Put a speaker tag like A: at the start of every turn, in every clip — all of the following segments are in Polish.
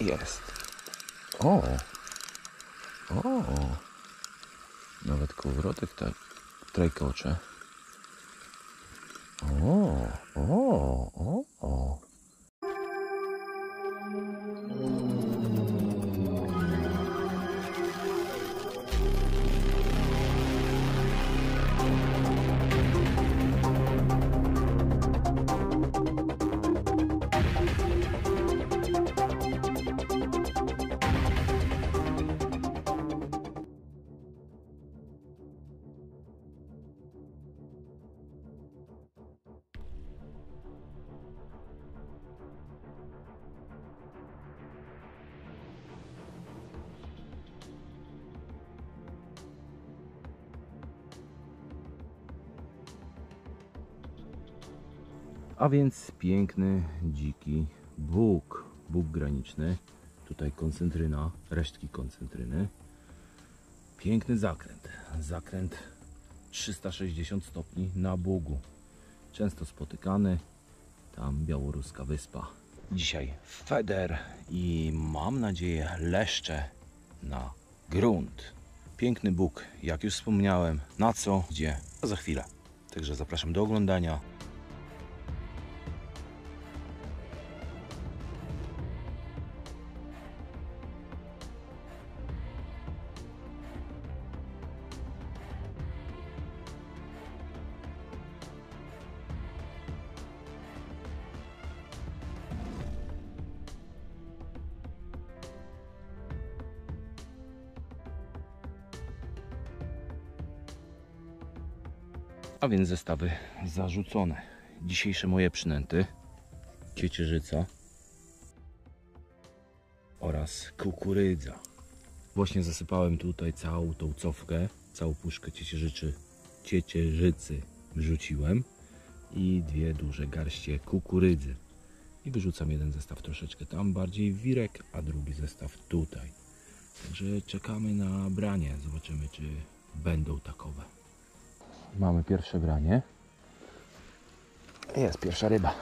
A: Jest. O! O! Nawet kołowrotek tak trajkocze. O! O! O! O! A więc piękny, dziki Bóg, Bóg graniczny. Tutaj koncentryna, resztki koncentryny. Piękny zakręt. Zakręt 360 stopni na Bugu. Często spotykany. Tam białoruska wyspa. Dzisiaj feder i mam nadzieję leszcze na grunt. Piękny Bóg, jak już wspomniałem, na co, gdzie, a za chwilę. Także zapraszam do oglądania. A więc zestawy zarzucone. Dzisiejsze moje przynęty. Ciecierzyca oraz kukurydza. Właśnie zasypałem tutaj całą tą cofkę, całą puszkę ciecierzycy, ciecierzycy wrzuciłem i dwie duże garście kukurydzy. I wyrzucam jeden zestaw troszeczkę tam bardziej wirek, a drugi zestaw tutaj. Także czekamy na branie. Zobaczymy, czy będą takowe. Mamy pierwsze branie. Jest pierwsza ryba.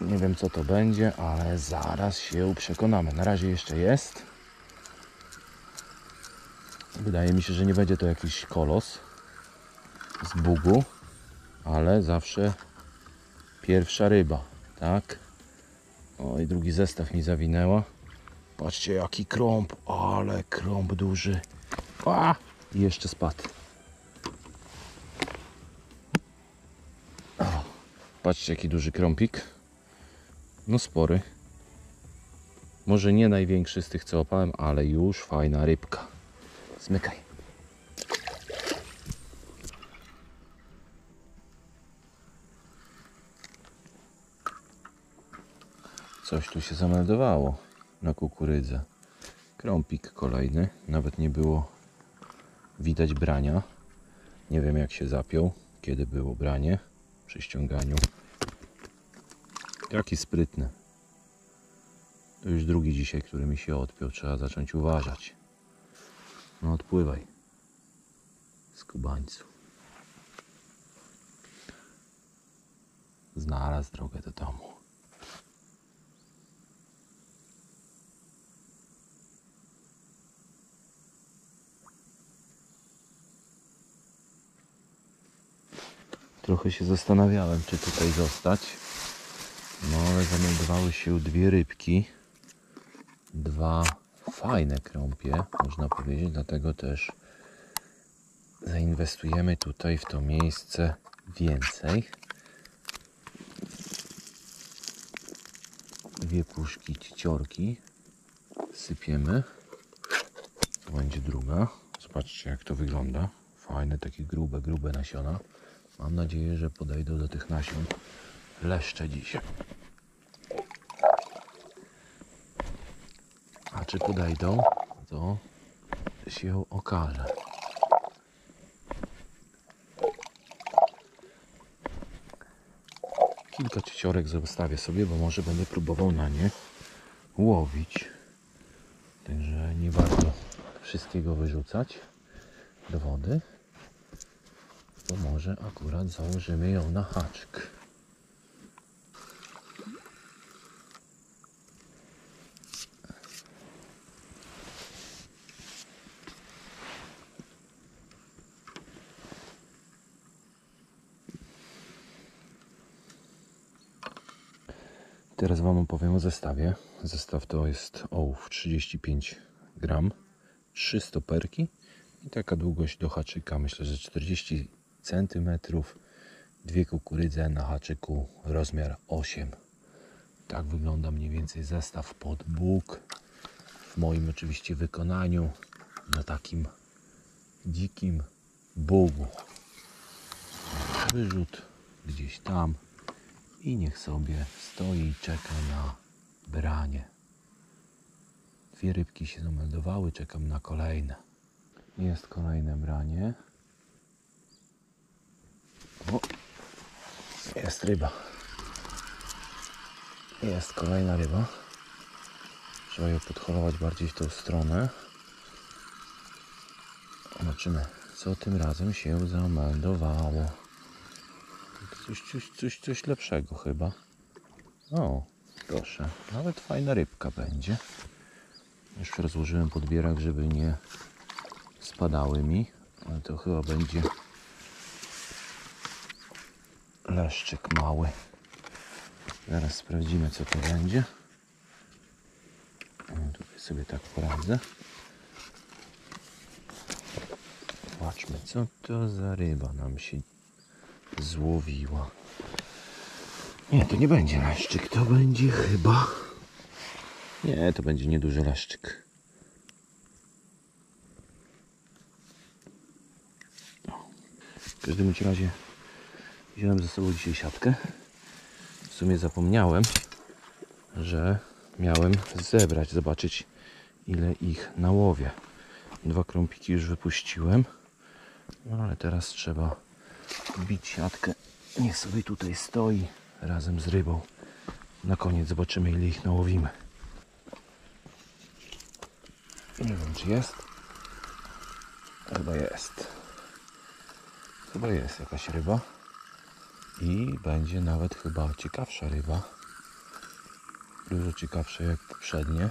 A: Nie wiem co to będzie, ale zaraz się przekonamy. Na razie jeszcze jest. Wydaje mi się, że nie będzie to jakiś kolos z bugu, ale zawsze pierwsza ryba, tak? O i drugi zestaw mi zawinęła. Patrzcie jaki krąb, ale krąb duży. A! I jeszcze spadł. Patrzcie jaki duży krąpik. No spory. Może nie największy z tych co łapałem, ale już fajna rybka. Zmykaj. Coś tu się zameldowało na kukurydzę. Krąpik kolejny. Nawet nie było widać brania. Nie wiem jak się zapiął, kiedy było branie przy ściąganiu. Jaki sprytny. To już drugi dzisiaj, który mi się odpiął. Trzeba zacząć uważać. No odpływaj. Skubańcu. Znalazł drogę do domu. Trochę się zastanawiałem, czy tutaj zostać. No ale zameldowały się dwie rybki. Dwa fajne krąpie, można powiedzieć. Dlatego też zainwestujemy tutaj w to miejsce więcej. Dwie puszki ciorki sypiemy. To będzie druga. Zobaczcie jak to wygląda. Fajne, takie grube, grube nasiona. Mam nadzieję, że podejdą do tych nasion leszcze dzisiaj. A czy podejdą, to się okaże. Kilka cieciorek zostawię sobie, bo może będę próbował na nie łowić. Także nie warto wszystkiego wyrzucać do wody może akurat założymy ją na haczyk. Teraz Wam opowiem o zestawie. Zestaw to jest ołów 35 gram, 3 stoperki i taka długość do haczyka myślę, że 40 cm. Dwie kukurydze na haczyku, rozmiar 8. Tak wygląda mniej więcej zestaw pod Bóg. W moim oczywiście wykonaniu na takim dzikim Bogu. Wyrzut gdzieś tam i niech sobie stoi i czeka na branie. Dwie rybki się zameldowały, czekam na kolejne. Jest kolejne branie. O, jest ryba. Jest kolejna ryba. Trzeba ją podholować bardziej w tą stronę. Zobaczymy, co tym razem się zameldowało. Coś, coś, coś, coś lepszego chyba. O, proszę. Nawet fajna rybka będzie. Już rozłożyłem podbierak, żeby nie spadały mi. Ale to chyba będzie leszczyk mały. Zaraz sprawdzimy, co to będzie. Tutaj sobie tak poradzę. Zobaczmy, co to za ryba nam się złowiła. Nie, to nie będzie leszczyk, to będzie chyba... Nie, to będzie nieduży leszczyk. W każdym razie wziąłem ze sobą dzisiaj siatkę. W sumie zapomniałem, że miałem zebrać, zobaczyć ile ich nałowię. Dwa krąpiki już wypuściłem. No ale teraz trzeba bić siatkę. Niech sobie tutaj stoi razem z rybą. Na koniec zobaczymy ile ich nałowimy. Nie wiem czy jest. Chyba jest. Chyba jest jakaś ryba. I będzie nawet chyba ciekawsza ryba. Dużo ciekawsza jak poprzednie.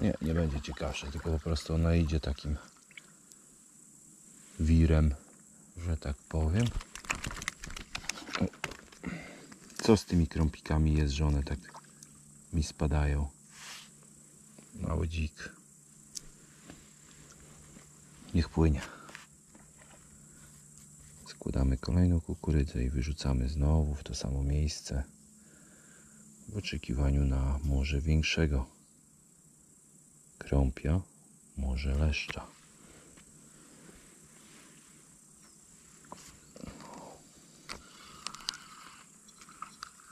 A: Nie, nie będzie ciekawsza, tylko po prostu ona idzie takim wirem, że tak powiem. Co z tymi krąpikami jest, że one tak mi spadają? Mały dzik. Niech płynie. Składamy kolejną kukurydzę i wyrzucamy znowu w to samo miejsce w oczekiwaniu na może większego krąpia, może leszcza.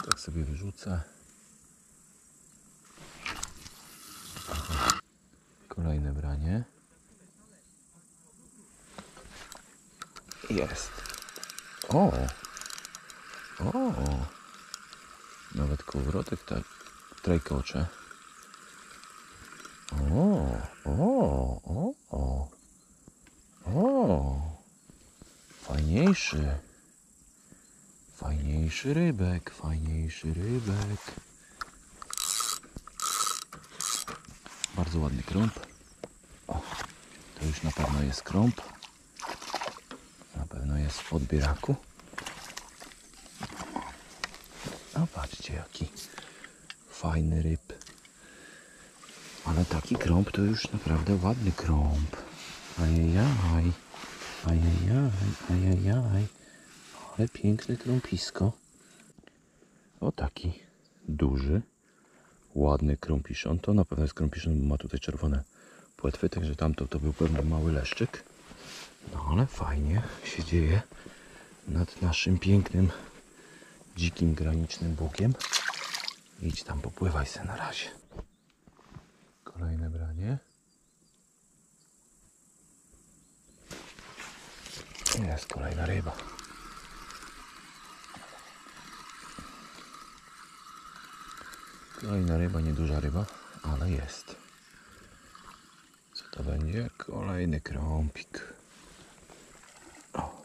A: Tak sobie wyrzucę. Kolejne branie. Jest. O! O! Nawet kołowrotek tak trajkocze. O! O! O! O! O! Fajniejszy. Fajniejszy rybek, fajniejszy rybek. Bardzo ładny krąb. O, to już na pewno jest krąb. Jest w podbieraku. O, patrzcie jaki fajny ryb. Ale taki krąb to już naprawdę ładny krąb. Ajajaj, ajajaj, ajajaj. Ale piękne krąpisko. O taki duży, ładny krąpiszon. To na pewno jest krąpiszon, bo ma tutaj czerwone płetwy, także tamto to był pewnie mały leszczyk. No ale fajnie się dzieje nad naszym pięknym, dzikim, granicznym Bugiem. Idź tam, popływaj se na razie. Kolejne branie. Jest kolejna ryba. Kolejna ryba, nieduża ryba, ale jest. Co to będzie? Kolejny krąpik. O.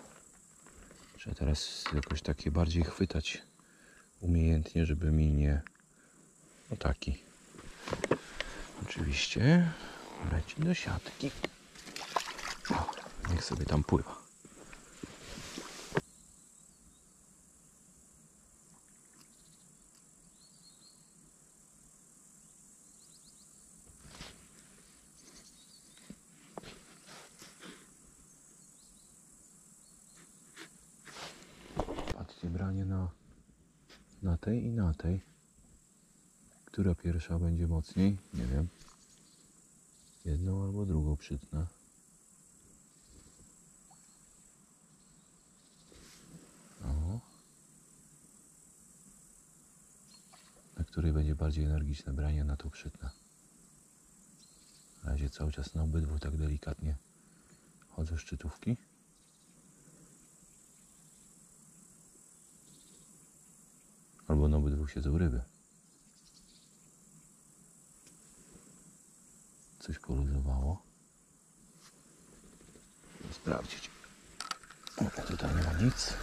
A: Trzeba teraz jakoś takie bardziej chwytać umiejętnie, żeby mi nie... No taki. Oczywiście leci do siatki. O, niech sobie tam pływa. Tej i na tej. Która pierwsza będzie mocniej? Nie wiem. Jedną albo drugą przytnę. O. Na której będzie bardziej energiczne branie, na to przytnę. Na razie cały czas na obydwu tak delikatnie chodzę szczytówki. Albo na obydwu siedzą ryby. Coś poluzowało. Sprawdzić. Tutaj nie ma nic.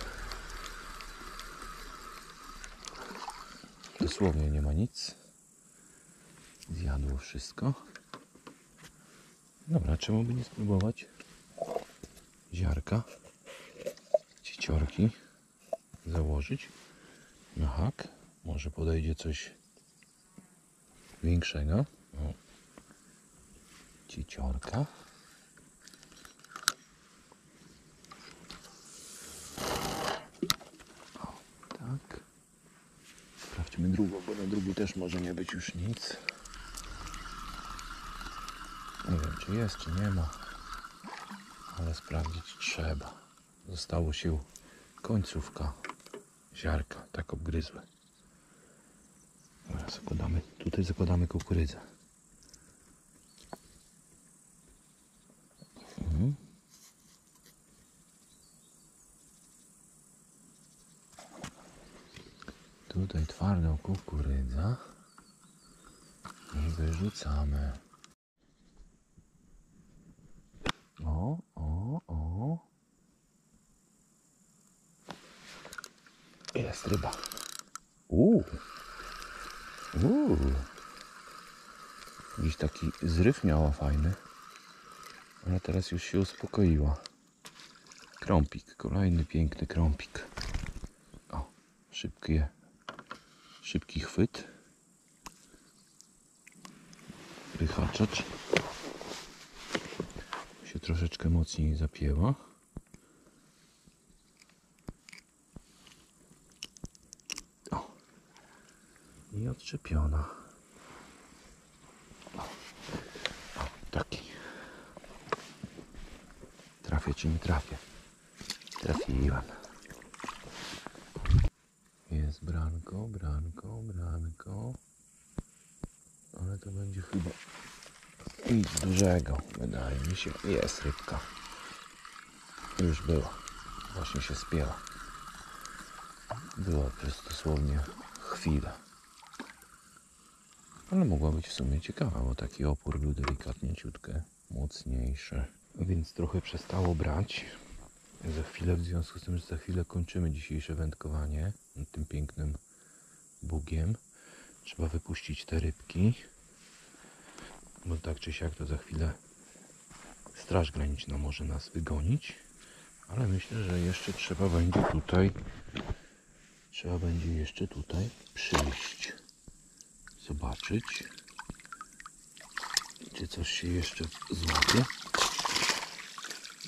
A: Dosłownie nie ma nic. Zjadło wszystko. Dobra, czemu by nie spróbować? Ziarka. Cieciorki. Założyć. Na hak. Może podejdzie coś większego. O. Cieciorka. O, tak. Sprawdźmy drugą, bo na drugiej też może nie być już nic. Nie wiem, czy jest, czy nie ma. Ale sprawdzić trzeba. Zostało się końcówka ziarka, tak obgryzły. Dobra, zakładamy, tutaj zakładamy kukurydzę. Mhm. Tutaj twardą kukurydza i wyrzucamy. O, o, o. Jest ryba. Uuu. Uuu. Dziś taki zryw miała fajny. Ale teraz już się uspokoiła. Krąpik. Kolejny piękny krąpik. O, szybki, szybki chwyt. Wyhaczacz się troszeczkę mocniej zapięła. O. I odczepiona. O. O, taki. Trafię czy nie trafię? Trafiłem. Jest branko, branko, branko. Ale to będzie chyba nic dużego, wydaje mi się. Jest rybka. Już była. Właśnie się spięła. Była przez dosłownie chwilę. Ale mogła być w sumie ciekawa, bo taki opór był delikatnie ciutkę mocniejszy. Więc trochę przestało brać. Za chwilę, w związku z tym, że za chwilę kończymy dzisiejsze wędkowanie nad tym pięknym bugiem. Trzeba wypuścić te rybki bo tak czy siak to za chwilę Straż Graniczna może nas wygonić, ale myślę, że jeszcze trzeba będzie tutaj trzeba będzie jeszcze tutaj przyjść zobaczyć czy coś się jeszcze złapie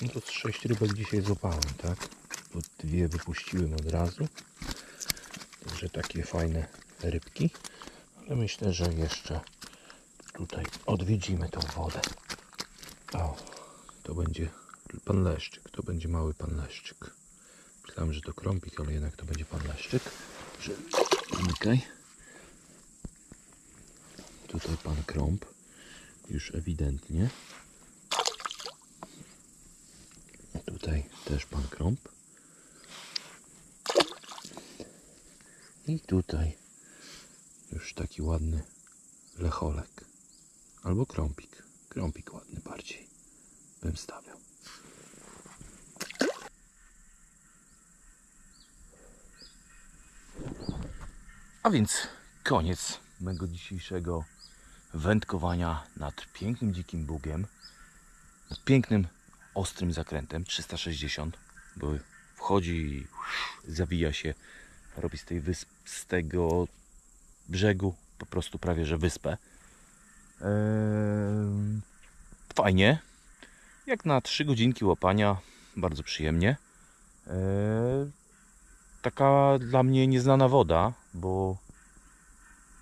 A: no to z sześć rybek dzisiaj złapałem, tak? Bo dwie wypuściłem od razu także takie fajne rybki ale myślę, że jeszcze tutaj odwiedzimy tą wodę. O, to będzie pan leszczyk, to będzie mały pan leszczyk. Myślałem, że to krąpik, ale jednak to będzie pan leszczyk. Tutaj. Tutaj pan krąb, już ewidentnie. Tutaj też pan krąb. I tutaj już taki ładny lecholek. Albo krąpik. Krąpik ładny bardziej. Bym stawiał. A więc koniec mego dzisiejszego wędkowania nad pięknym dzikim bugiem. Nad pięknym, ostrym zakrętem 360, bo wchodzi zawija się, robi z tej wysp, z tego brzegu po prostu prawie że wyspę. Eee, fajnie. Jak na 3 godzinki łapania, bardzo przyjemnie. Eee, taka dla mnie nieznana woda, bo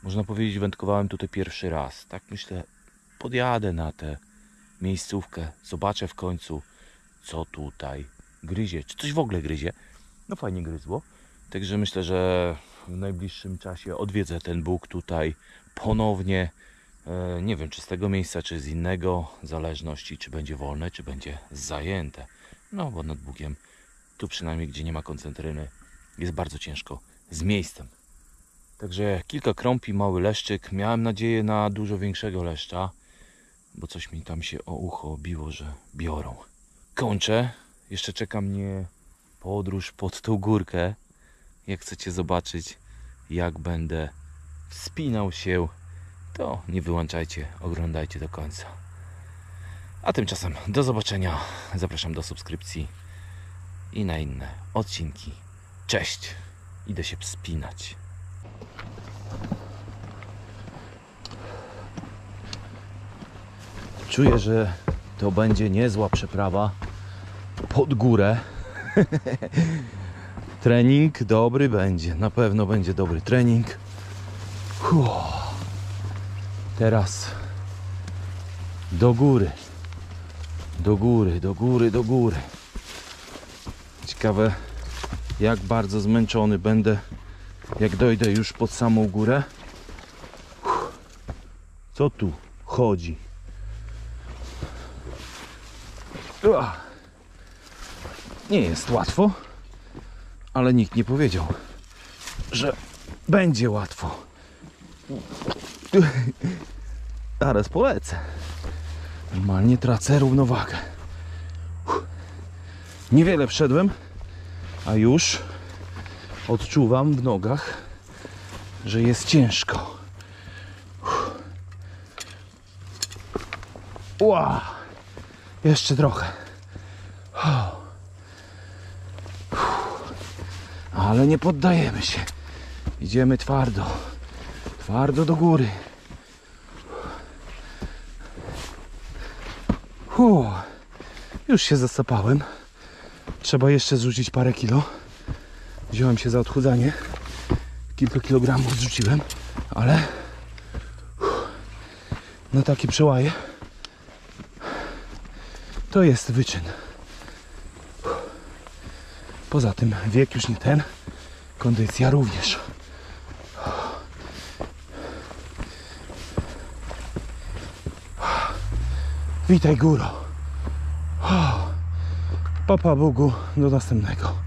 A: można powiedzieć, wędkowałem tutaj pierwszy raz. Tak myślę, podjadę na tę miejscówkę, zobaczę w końcu, co tutaj gryzie. Czy coś w ogóle gryzie? No fajnie gryzło. Także myślę, że w najbliższym czasie odwiedzę ten Bóg tutaj ponownie. E, Nie wiem, czy z tego miejsca, czy z innego, w zależności, czy będzie wolne, czy będzie zajęte. No, bo nad Bugiem, tu przynajmniej, gdzie nie ma koncentryny, jest bardzo ciężko z miejscem. Także kilka krąpi, mały leszczyk. Miałem nadzieję na dużo większego leszcza, bo coś mi tam się o ucho biło, że biorą. Kończę. Jeszcze czeka mnie podróż pod tą górkę. Jak chcecie zobaczyć, jak będę wspinał się, to nie wyłączajcie, oglądajcie do końca. A tymczasem do zobaczenia. Zapraszam do subskrypcji i na inne odcinki. Cześć! Idę się wspinać. Czuję, że to będzie niezła przeprawa pod górę. trening dobry będzie, na pewno będzie dobry trening. Teraz do góry, do góry, do góry, do góry. Ciekawe, jak bardzo zmęczony będę, jak dojdę już pod samą górę. Co tu chodzi? Nie jest łatwo, ale nikt nie powiedział, że będzie łatwo. Zaraz polecę. Normalnie tracę równowagę. Niewiele wszedłem, a już odczuwam w nogach, że jest ciężko. Uff. Jeszcze trochę. Ale nie poddajemy się. Idziemy twardo. Twardo do góry. Już się zasapałem. Trzeba jeszcze zrzucić parę kilo. Wziąłem się za odchudzanie. Kilka kilogramów zrzuciłem, ale na takie przełaje to jest wyczyn. Poza tym wiek już nie ten, kondycja również. Witaj góro. Papa Bogu, do następnego.